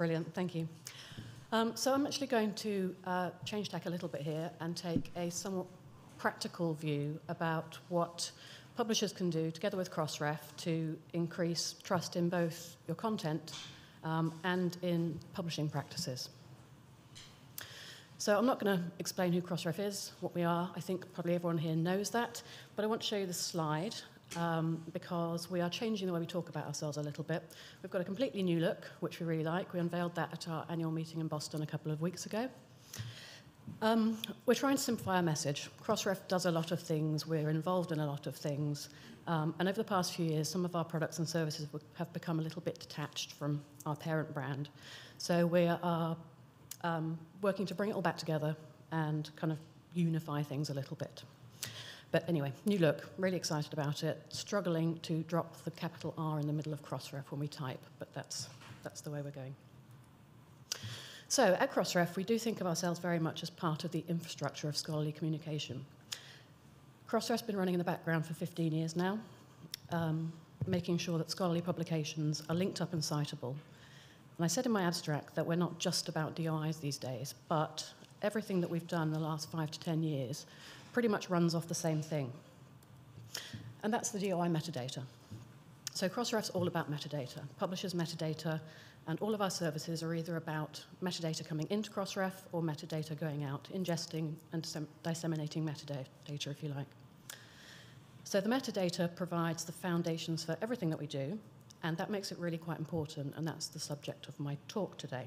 Brilliant, thank you. Um, so I'm actually going to uh, change tack a little bit here and take a somewhat practical view about what publishers can do together with Crossref to increase trust in both your content um, and in publishing practices. So I'm not going to explain who Crossref is, what we are. I think probably everyone here knows that. But I want to show you the slide um, because we are changing the way we talk about ourselves a little bit. We've got a completely new look, which we really like. We unveiled that at our annual meeting in Boston a couple of weeks ago. Um, we're trying to simplify our message. Crossref does a lot of things. We're involved in a lot of things. Um, and over the past few years, some of our products and services have become a little bit detached from our parent brand. So we are um, working to bring it all back together and kind of unify things a little bit. But anyway, new look, really excited about it. Struggling to drop the capital R in the middle of Crossref when we type, but that's, that's the way we're going. So at Crossref, we do think of ourselves very much as part of the infrastructure of scholarly communication. Crossref's been running in the background for 15 years now, um, making sure that scholarly publications are linked up and citable and I said in my abstract that we're not just about DOIs these days, but everything that we've done in the last five to 10 years pretty much runs off the same thing. And that's the DOI metadata. So Crossref's all about metadata, publishers' metadata, and all of our services are either about metadata coming into Crossref or metadata going out, ingesting and disseminating metadata, if you like. So the metadata provides the foundations for everything that we do, and that makes it really quite important, and that's the subject of my talk today.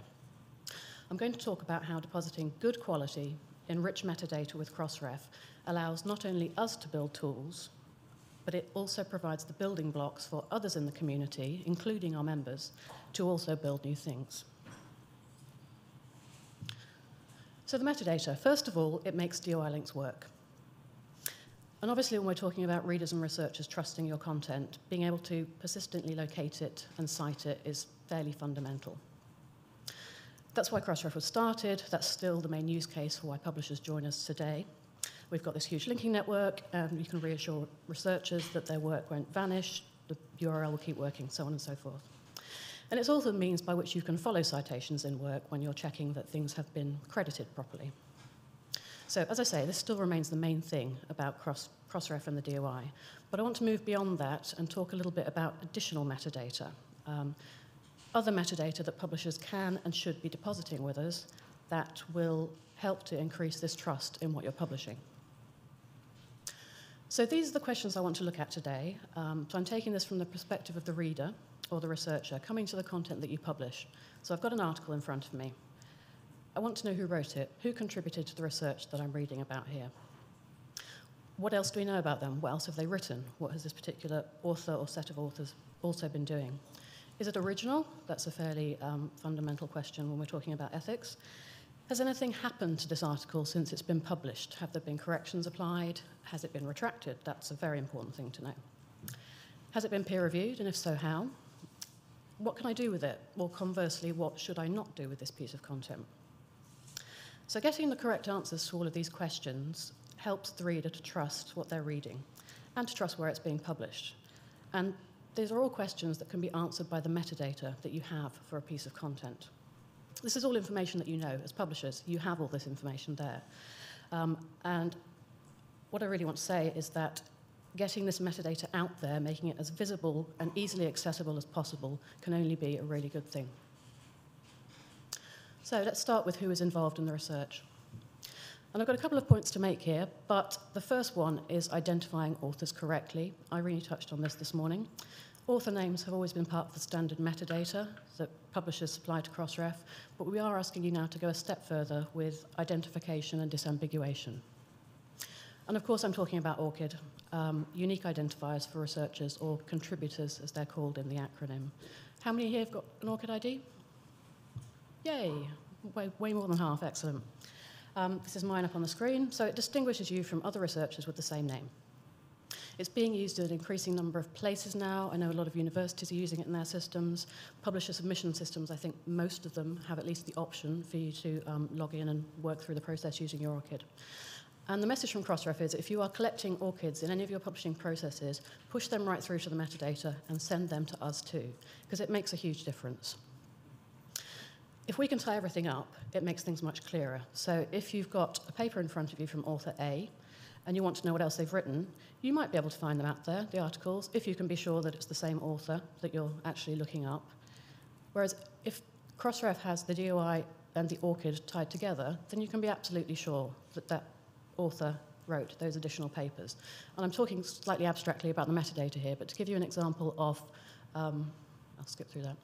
I'm going to talk about how depositing good quality, enriched metadata with Crossref allows not only us to build tools, but it also provides the building blocks for others in the community, including our members, to also build new things. So the metadata, first of all, it makes DOI links work. And obviously, when we're talking about readers and researchers trusting your content, being able to persistently locate it and cite it is fairly fundamental. That's why Crossref was started. That's still the main use case for why publishers join us today. We've got this huge linking network, and you can reassure researchers that their work won't vanish, the URL will keep working, so on and so forth. And it's also the means by which you can follow citations in work when you're checking that things have been credited properly. So, as I say, this still remains the main thing about cross, Crossref and the DOI. But I want to move beyond that and talk a little bit about additional metadata. Um, other metadata that publishers can and should be depositing with us that will help to increase this trust in what you're publishing. So these are the questions I want to look at today. Um, so I'm taking this from the perspective of the reader or the researcher coming to the content that you publish. So I've got an article in front of me. I want to know who wrote it, who contributed to the research that I'm reading about here. What else do we know about them? What else have they written? What has this particular author or set of authors also been doing? Is it original? That's a fairly um, fundamental question when we're talking about ethics. Has anything happened to this article since it's been published? Have there been corrections applied? Has it been retracted? That's a very important thing to know. Has it been peer reviewed, and if so, how? What can I do with it? Or conversely, what should I not do with this piece of content? So, getting the correct answers to all of these questions helps the reader to trust what they're reading and to trust where it's being published. And these are all questions that can be answered by the metadata that you have for a piece of content. This is all information that you know as publishers. You have all this information there. Um, and what I really want to say is that getting this metadata out there, making it as visible and easily accessible as possible, can only be a really good thing. So let's start with who is involved in the research. And I've got a couple of points to make here, but the first one is identifying authors correctly. Irene touched on this this morning. Author names have always been part of the standard metadata that publishers supply to Crossref, but we are asking you now to go a step further with identification and disambiguation. And of course, I'm talking about ORCID, um, unique identifiers for researchers, or contributors as they're called in the acronym. How many here have got an ORCID ID? Yay, way, way more than half, excellent. Um, this is mine up on the screen, so it distinguishes you from other researchers with the same name. It's being used in an increasing number of places now. I know a lot of universities are using it in their systems. Publisher submission systems, I think most of them have at least the option for you to um, log in and work through the process using your ORCID. And the message from Crossref is if you are collecting ORCIDs in any of your publishing processes, push them right through to the metadata and send them to us too, because it makes a huge difference. If we can tie everything up, it makes things much clearer. So if you've got a paper in front of you from author A, and you want to know what else they've written, you might be able to find them out there, the articles, if you can be sure that it's the same author that you're actually looking up. Whereas if Crossref has the DOI and the ORCID tied together, then you can be absolutely sure that that author wrote those additional papers. And I'm talking slightly abstractly about the metadata here, but to give you an example of, um, I'll skip through that,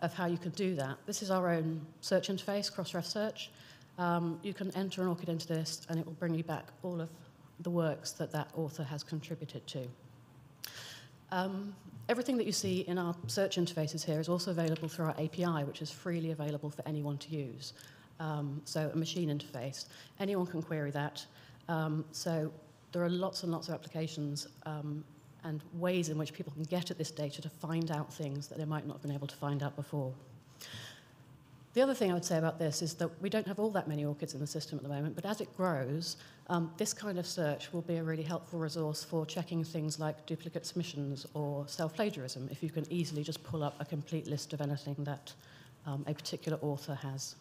of how you can do that. This is our own search interface, Crossref Search. Um, you can enter an ORCID into this, and it will bring you back all of the works that that author has contributed to. Um, everything that you see in our search interfaces here is also available through our API, which is freely available for anyone to use. Um, so a machine interface. Anyone can query that. Um, so there are lots and lots of applications um, and ways in which people can get at this data to find out things that they might not have been able to find out before. The other thing I would say about this is that we don't have all that many ORCIDs in the system at the moment, but as it grows, um, this kind of search will be a really helpful resource for checking things like duplicate submissions or self-plagiarism, if you can easily just pull up a complete list of anything that um, a particular author has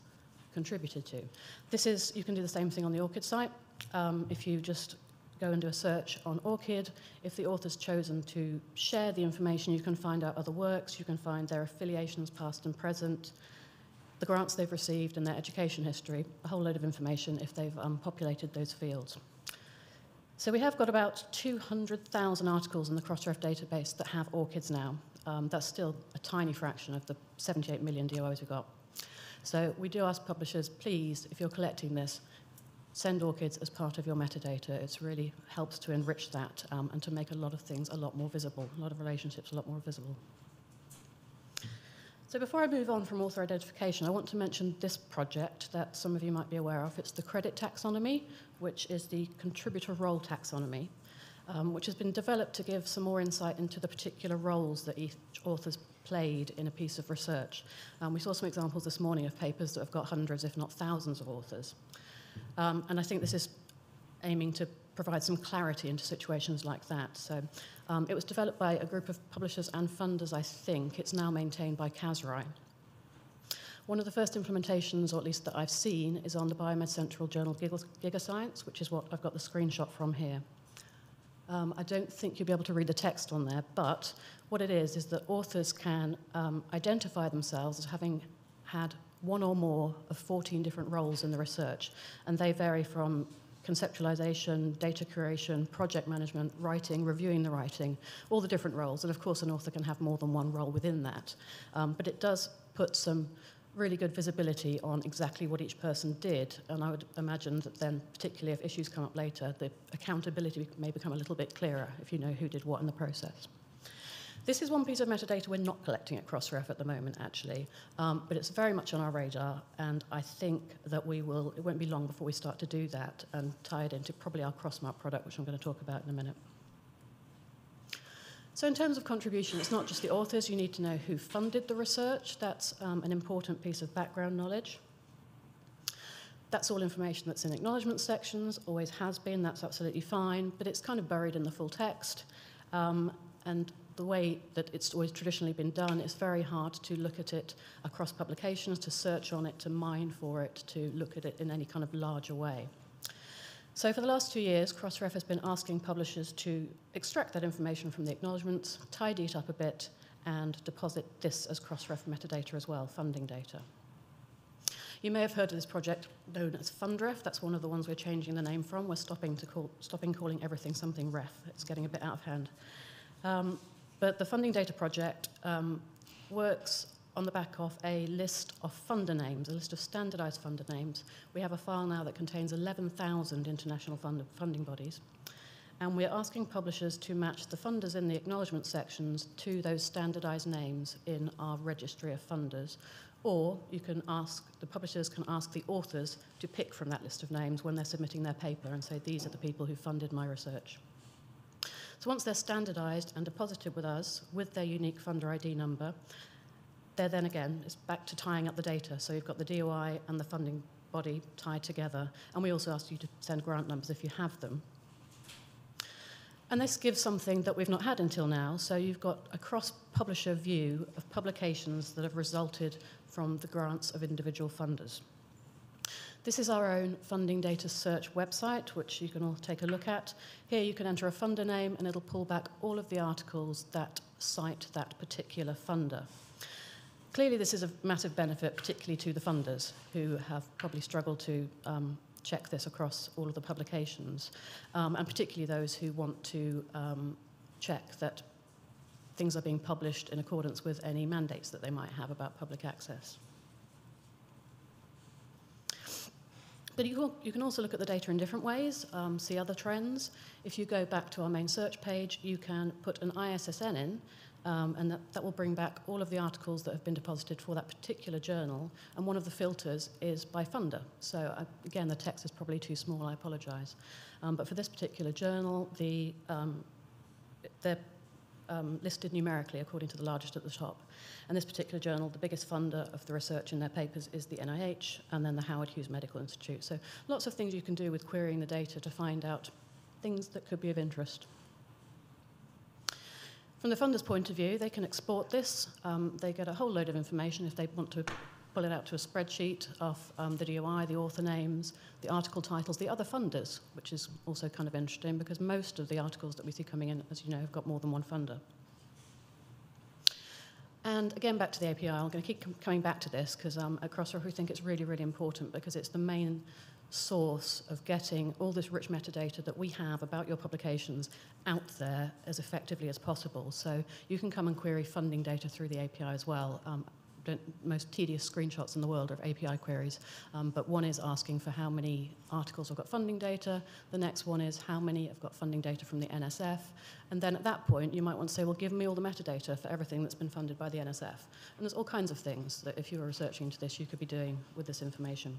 contributed to. This is, you can do the same thing on the ORCID site. Um, if you just go and do a search on ORCID, if the author's chosen to share the information, you can find out other works, you can find their affiliations past and present, the grants they've received and their education history, a whole load of information if they've um, populated those fields. So we have got about 200,000 articles in the Crossref database that have ORCIDs now. Um, that's still a tiny fraction of the 78 million DOIs we've got. So we do ask publishers, please, if you're collecting this, send ORCIDs as part of your metadata. It really helps to enrich that um, and to make a lot of things a lot more visible, a lot of relationships a lot more visible. So before I move on from author identification, I want to mention this project that some of you might be aware of. It's the credit taxonomy, which is the contributor role taxonomy, um, which has been developed to give some more insight into the particular roles that each author's played in a piece of research. Um, we saw some examples this morning of papers that have got hundreds, if not thousands, of authors. Um, and I think this is aiming to provide some clarity into situations like that. So um, it was developed by a group of publishers and funders, I think. It's now maintained by CASRAI. One of the first implementations, or at least that I've seen, is on the Biomed Central journal GigaScience, which is what I've got the screenshot from here. Um, I don't think you'll be able to read the text on there, but what it is is that authors can um, identify themselves as having had one or more of 14 different roles in the research, and they vary from conceptualization, data curation, project management, writing, reviewing the writing, all the different roles. And of course, an author can have more than one role within that. Um, but it does put some really good visibility on exactly what each person did. And I would imagine that then, particularly if issues come up later, the accountability may become a little bit clearer if you know who did what in the process. This is one piece of metadata we're not collecting at Crossref at the moment, actually, um, but it's very much on our radar, and I think that we will, it won't be long before we start to do that and tie it into probably our Crossmark product, which I'm going to talk about in a minute. So in terms of contribution, it's not just the authors. You need to know who funded the research. That's um, an important piece of background knowledge. That's all information that's in acknowledgement sections, always has been, that's absolutely fine, but it's kind of buried in the full text. Um, and the way that it's always traditionally been done, it's very hard to look at it across publications, to search on it, to mine for it, to look at it in any kind of larger way. So for the last two years, Crossref has been asking publishers to extract that information from the acknowledgements, tidy it up a bit, and deposit this as Crossref metadata as well, funding data. You may have heard of this project known as FundRef. That's one of the ones we're changing the name from. We're stopping, to call, stopping calling everything something ref. It's getting a bit out of hand. Um, but the Funding Data Project um, works on the back of a list of funder names, a list of standardized funder names. We have a file now that contains 11,000 international fund funding bodies. And we're asking publishers to match the funders in the acknowledgement sections to those standardized names in our registry of funders. Or you can ask, the publishers can ask the authors to pick from that list of names when they're submitting their paper and say, these are the people who funded my research. So once they're standardized and deposited with us with their unique funder ID number, they're then again, it's back to tying up the data. So you've got the DOI and the funding body tied together. And we also ask you to send grant numbers if you have them. And this gives something that we've not had until now. So you've got a cross-publisher view of publications that have resulted from the grants of individual funders. This is our own funding data search website, which you can all take a look at. Here you can enter a funder name and it'll pull back all of the articles that cite that particular funder. Clearly, this is a massive benefit, particularly to the funders who have probably struggled to um, check this across all of the publications, um, and particularly those who want to um, check that things are being published in accordance with any mandates that they might have about public access. But you, you can also look at the data in different ways, um, see other trends. If you go back to our main search page, you can put an ISSN in, um, and that, that will bring back all of the articles that have been deposited for that particular journal. And one of the filters is by funder. So uh, again, the text is probably too small, I apologize. Um, but for this particular journal, the, um, they're um, listed numerically according to the largest at the top. And this particular journal, the biggest funder of the research in their papers is the NIH and then the Howard Hughes Medical Institute. So lots of things you can do with querying the data to find out things that could be of interest. From the funder's point of view, they can export this. Um, they get a whole load of information if they want to pull it out to a spreadsheet of um, the DOI, the author names, the article titles, the other funders, which is also kind of interesting because most of the articles that we see coming in, as you know, have got more than one funder. And again, back to the API, I'm going to keep coming back to this because um, at Crossref we think it's really, really important because it's the main source of getting all this rich metadata that we have about your publications out there as effectively as possible. So you can come and query funding data through the API as well. Um, most tedious screenshots in the world of API queries. Um, but one is asking for how many articles have got funding data. The next one is how many have got funding data from the NSF. And then at that point, you might want to say, well, give me all the metadata for everything that's been funded by the NSF. And there's all kinds of things that if you were researching into this, you could be doing with this information.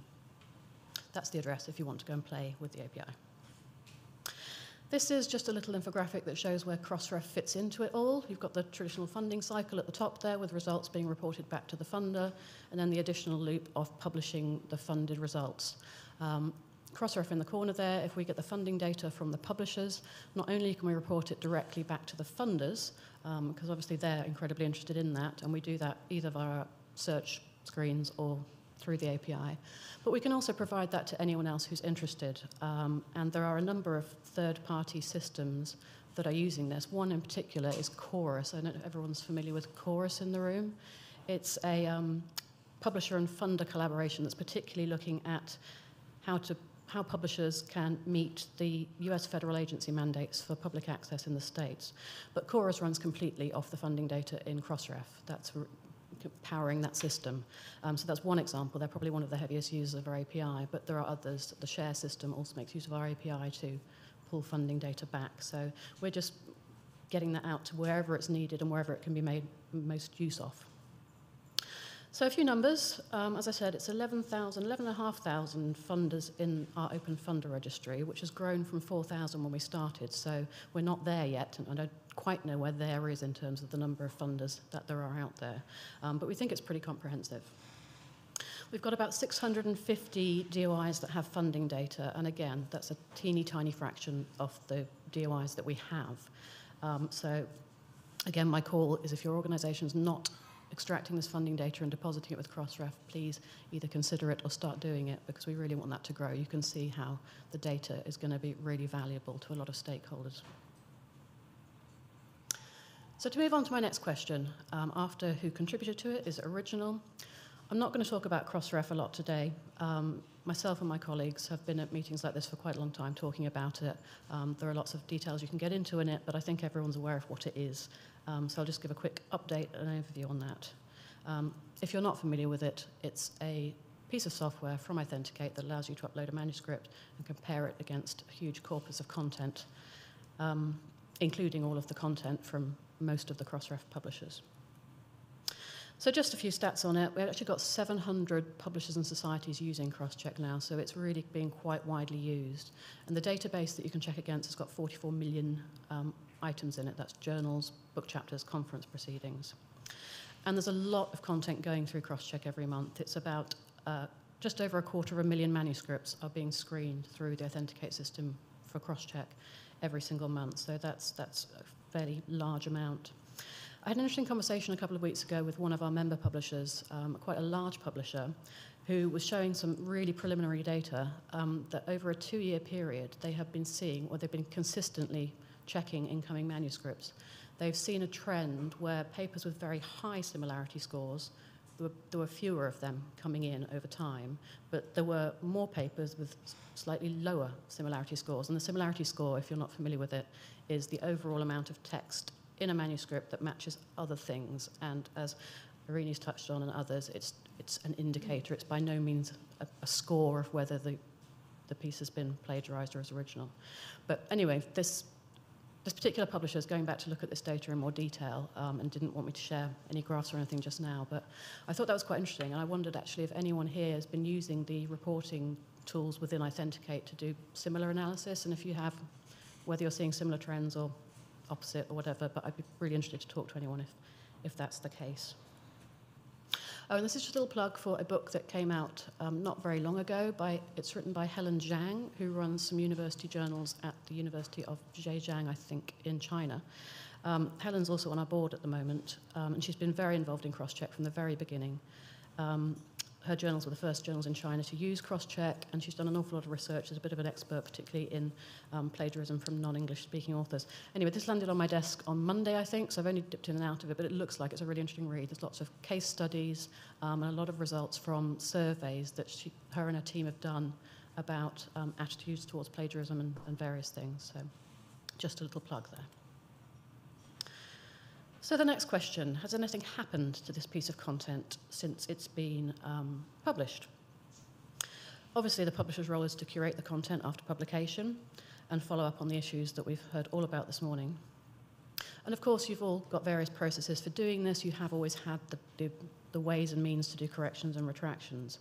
That's the address if you want to go and play with the API. This is just a little infographic that shows where Crossref fits into it all. You've got the traditional funding cycle at the top there with results being reported back to the funder, and then the additional loop of publishing the funded results. Um, Crossref in the corner there, if we get the funding data from the publishers, not only can we report it directly back to the funders, because um, obviously they're incredibly interested in that, and we do that either via search screens or through the API. But we can also provide that to anyone else who's interested. Um, and there are a number of third-party systems that are using this. One in particular is Chorus. I know everyone's familiar with Chorus in the room. It's a um, publisher and funder collaboration that's particularly looking at how to how publishers can meet the US federal agency mandates for public access in the States. But Chorus runs completely off the funding data in Crossref. That's powering that system. Um, so that's one example. They're probably one of the heaviest users of our API, but there are others. The share system also makes use of our API to pull funding data back. So we're just getting that out to wherever it's needed and wherever it can be made most use of. So a few numbers. Um, as I said, it's 11,000, 11,500 funders in our open funder registry, which has grown from 4,000 when we started. So we're not there yet, and I don't quite know where there is in terms of the number of funders that there are out there. Um, but we think it's pretty comprehensive. We've got about 650 DOIs that have funding data, and again, that's a teeny tiny fraction of the DOIs that we have. Um, so again, my call is if your organization's not extracting this funding data and depositing it with Crossref, please either consider it or start doing it because we really want that to grow. You can see how the data is going to be really valuable to a lot of stakeholders. So to move on to my next question, um, after who contributed to it, is it original? I'm not going to talk about Crossref a lot today. Um, myself and my colleagues have been at meetings like this for quite a long time talking about it. Um, there are lots of details you can get into in it, but I think everyone's aware of what it is um, so I'll just give a quick update and overview on that. Um, if you're not familiar with it, it's a piece of software from iThenticate that allows you to upload a manuscript and compare it against a huge corpus of content, um, including all of the content from most of the Crossref publishers. So just a few stats on it. We've actually got 700 publishers and societies using Crosscheck now, so it's really being quite widely used. And the database that you can check against has got 44 million um, items in it. That's journals, book chapters, conference proceedings. And there's a lot of content going through Crosscheck every month. It's about uh, just over a quarter of a million manuscripts are being screened through the iThenticate system for Crosscheck every single month. So that's, that's a fairly large amount. I had an interesting conversation a couple of weeks ago with one of our member publishers, um, quite a large publisher, who was showing some really preliminary data um, that over a two-year period they have been seeing, or they've been consistently checking incoming manuscripts. They've seen a trend where papers with very high similarity scores, there were, there were fewer of them coming in over time, but there were more papers with slightly lower similarity scores. And the similarity score, if you're not familiar with it, is the overall amount of text in a manuscript that matches other things. And as Irini's touched on and others, it's, it's an indicator. It's by no means a, a score of whether the, the piece has been plagiarized or is original. But anyway, this, this particular publisher is going back to look at this data in more detail um, and didn't want me to share any graphs or anything just now. But I thought that was quite interesting. And I wondered actually if anyone here has been using the reporting tools within iThenticate to do similar analysis. And if you have, whether you're seeing similar trends or opposite or whatever, but I'd be really interested to talk to anyone if, if that's the case. Oh, and this is just a little plug for a book that came out um, not very long ago. By, it's written by Helen Zhang, who runs some university journals at the University of Zhejiang, I think, in China. Um, Helen's also on our board at the moment, um, and she's been very involved in Crosscheck from the very beginning. Her journals were the first journals in China to use cross-check, and she's done an awful lot of research as a bit of an expert, particularly in um, plagiarism from non-English speaking authors. Anyway, this landed on my desk on Monday, I think, so I've only dipped in and out of it, but it looks like it's a really interesting read. There's lots of case studies um, and a lot of results from surveys that she, her and her team have done about um, attitudes towards plagiarism and, and various things. So just a little plug there. So the next question, has anything happened to this piece of content since it's been um, published? Obviously, the publisher's role is to curate the content after publication and follow up on the issues that we've heard all about this morning. And of course, you've all got various processes for doing this. You have always had the, the, the ways and means to do corrections and retractions.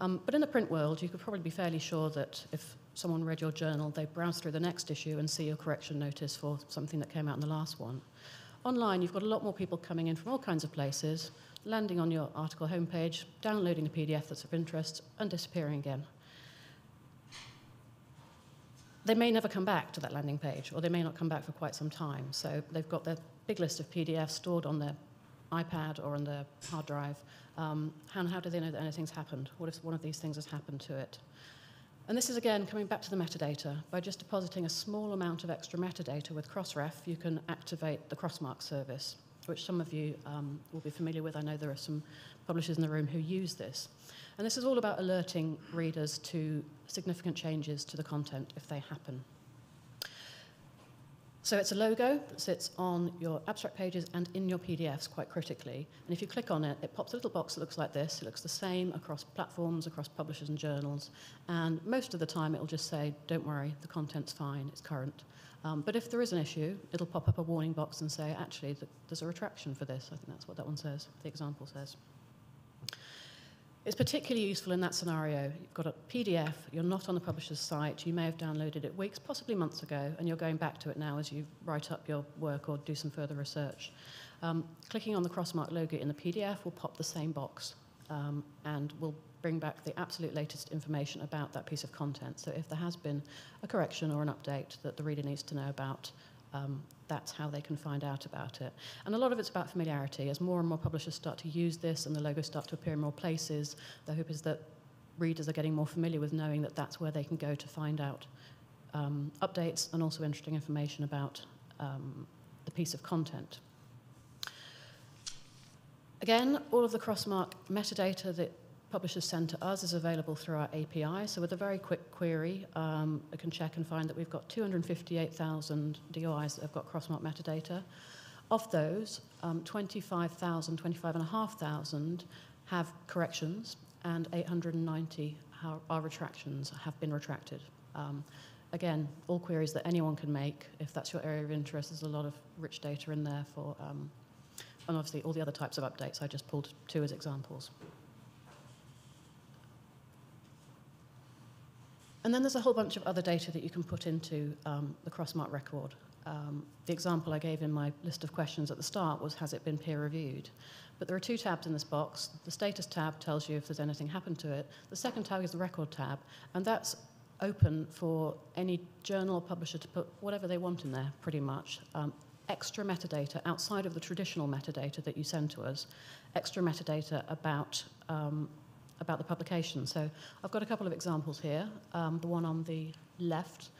Um, but in the print world, you could probably be fairly sure that if someone read your journal, they'd browse through the next issue and see your correction notice for something that came out in the last one. Online, you've got a lot more people coming in from all kinds of places, landing on your article homepage, downloading a PDF that's of interest, and disappearing again. They may never come back to that landing page, or they may not come back for quite some time. So they've got their big list of PDFs stored on their iPad or on their hard drive. Um, and how do they know that anything's happened? What if one of these things has happened to it? And this is again coming back to the metadata. By just depositing a small amount of extra metadata with Crossref, you can activate the Crossmark service, which some of you um, will be familiar with. I know there are some publishers in the room who use this. And this is all about alerting readers to significant changes to the content if they happen. So it's a logo that sits on your abstract pages and in your PDFs quite critically. And if you click on it, it pops a little box that looks like this. It looks the same across platforms, across publishers and journals. And most of the time, it'll just say, don't worry, the content's fine, it's current. Um, but if there is an issue, it'll pop up a warning box and say, actually, there's a retraction for this. I think that's what that one says, the example says. It's particularly useful in that scenario. You've got a PDF, you're not on the publisher's site, you may have downloaded it weeks, possibly months ago, and you're going back to it now as you write up your work or do some further research. Um, clicking on the Crossmark logo in the PDF will pop the same box um, and will bring back the absolute latest information about that piece of content. So if there has been a correction or an update that the reader needs to know about, um, that's how they can find out about it. And a lot of it's about familiarity. As more and more publishers start to use this and the logos start to appear in more places, the hope is that readers are getting more familiar with knowing that that's where they can go to find out um, updates and also interesting information about um, the piece of content. Again, all of the Crossmark metadata that publishers send to us is available through our API. So with a very quick query, um, I can check and find that we've got 258,000 DOIs that have got Crossmark metadata. Of those, um, 25,000, 25,500 have corrections, and 890 are retractions, have been retracted. Um, again, all queries that anyone can make. If that's your area of interest, there's a lot of rich data in there for, um, and obviously all the other types of updates. I just pulled two as examples. And then there's a whole bunch of other data that you can put into um, the Crossmark record. Um, the example I gave in my list of questions at the start was, has it been peer reviewed? But there are two tabs in this box. The status tab tells you if there's anything happened to it. The second tab is the record tab, and that's open for any journal or publisher to put whatever they want in there, pretty much. Um, extra metadata outside of the traditional metadata that you send to us, extra metadata about, um, about the publication. So I've got a couple of examples here. Um, the one on the left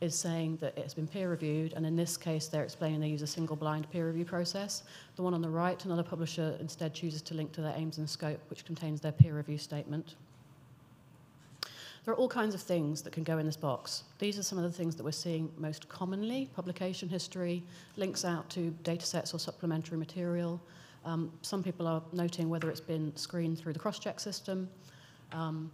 is saying that it's been peer reviewed, and in this case, they're explaining they use a single blind peer review process. The one on the right, another publisher instead chooses to link to their aims and scope, which contains their peer review statement. There are all kinds of things that can go in this box. These are some of the things that we're seeing most commonly publication history, links out to data sets or supplementary material. Um, some people are noting whether it's been screened through the cross check system. Um,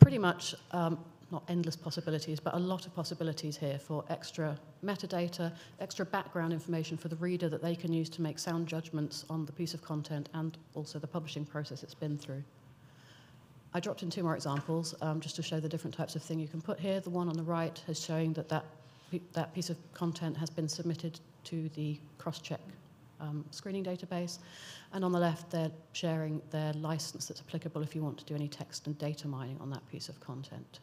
pretty much um, not endless possibilities, but a lot of possibilities here for extra metadata, extra background information for the reader that they can use to make sound judgments on the piece of content and also the publishing process it's been through. I dropped in two more examples um, just to show the different types of thing you can put here. The one on the right is showing that that, that piece of content has been submitted to the cross-check um, screening database. And on the left, they're sharing their license that's applicable if you want to do any text and data mining on that piece of content.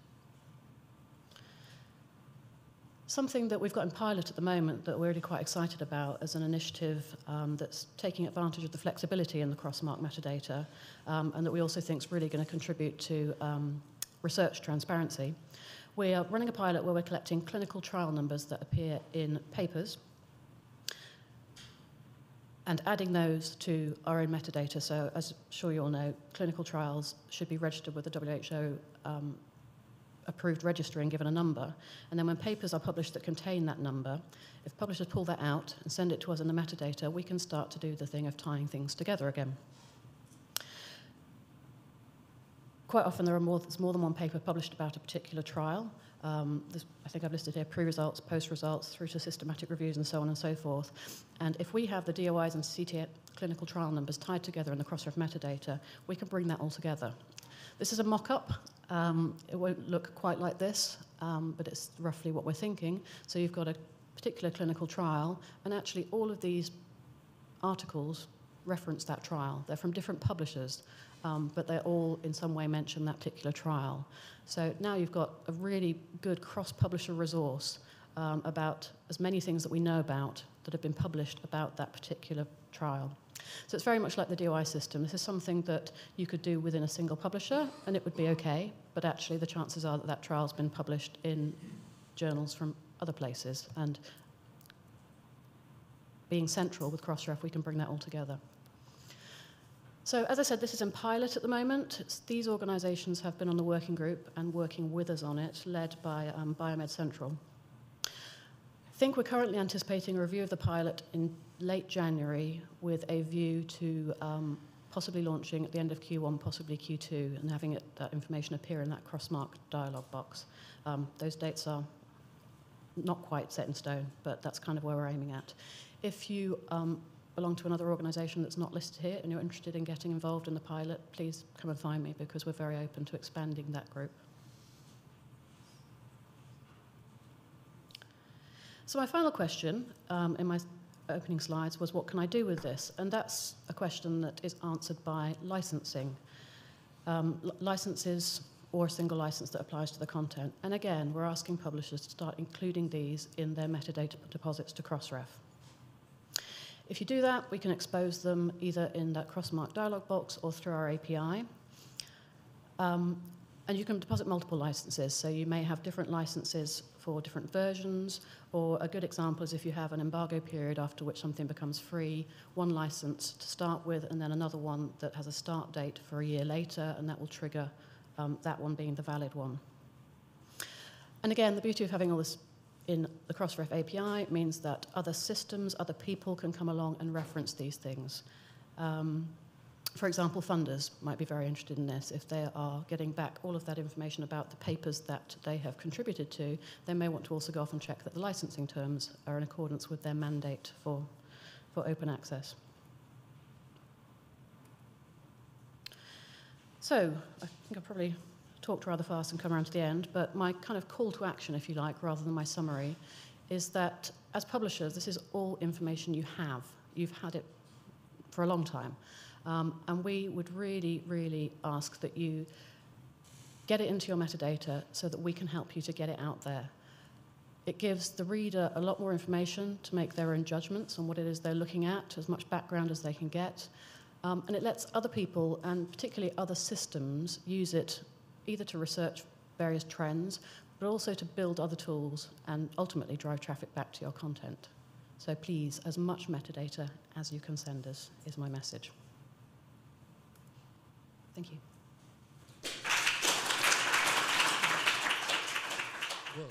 Something that we've got in pilot at the moment that we're really quite excited about as an initiative um, that's taking advantage of the flexibility in the cross-mark metadata um, and that we also think is really going to contribute to um, research transparency. We are running a pilot where we're collecting clinical trial numbers that appear in papers and adding those to our own metadata. So as I'm sure you all know, clinical trials should be registered with the WHO um, approved register and given a number. And then when papers are published that contain that number, if publishers pull that out and send it to us in the metadata, we can start to do the thing of tying things together again. Quite often there are more, there's more than one paper published about a particular trial. Um, I think I've listed here pre-results, post-results, through to systematic reviews and so on and so forth. And if we have the DOIs and CTA clinical trial numbers tied together in the Crossref metadata, we can bring that all together. This is a mock-up. Um, it won't look quite like this, um, but it's roughly what we're thinking. So you've got a particular clinical trial, and actually all of these articles reference that trial. They're from different publishers, um, but they all in some way mention that particular trial. So now you've got a really good cross-publisher resource um, about as many things that we know about that have been published about that particular trial. So it's very much like the DOI system. This is something that you could do within a single publisher, and it would be okay, but actually the chances are that that trial's been published in journals from other places, and being central with Crossref, we can bring that all together. So as I said, this is in pilot at the moment. It's, these organisations have been on the working group and working with us on it, led by um, Biomed Central. I think we're currently anticipating a review of the pilot in late January with a view to um, possibly launching at the end of Q1, possibly Q2, and having it, that information appear in that cross-mark dialogue box. Um, those dates are not quite set in stone, but that's kind of where we're aiming at. If you um, belong to another organisation that's not listed here and you're interested in getting involved in the pilot, please come and find me because we're very open to expanding that group. So my final question um, in my opening slides was what can I do with this? And that's a question that is answered by licensing. Um, licenses or a single license that applies to the content. And again, we're asking publishers to start including these in their metadata deposits to Crossref. If you do that, we can expose them either in that crossmark dialog box or through our API. Um, and you can deposit multiple licenses, so you may have different licenses for different versions, or a good example is if you have an embargo period after which something becomes free, one license to start with, and then another one that has a start date for a year later, and that will trigger um, that one being the valid one. And again, the beauty of having all this in the Crossref API means that other systems, other people can come along and reference these things. Um, for example, funders might be very interested in this. If they are getting back all of that information about the papers that they have contributed to, they may want to also go off and check that the licensing terms are in accordance with their mandate for, for open access. So, I think I've probably talked rather fast and come around to the end, but my kind of call to action, if you like, rather than my summary, is that as publishers, this is all information you have. You've had it for a long time. Um, and we would really, really ask that you get it into your metadata so that we can help you to get it out there. It gives the reader a lot more information to make their own judgments on what it is they're looking at, as much background as they can get. Um, and it lets other people, and particularly other systems, use it either to research various trends, but also to build other tools and ultimately drive traffic back to your content. So please, as much metadata as you can send us is my message. Thank you. Well,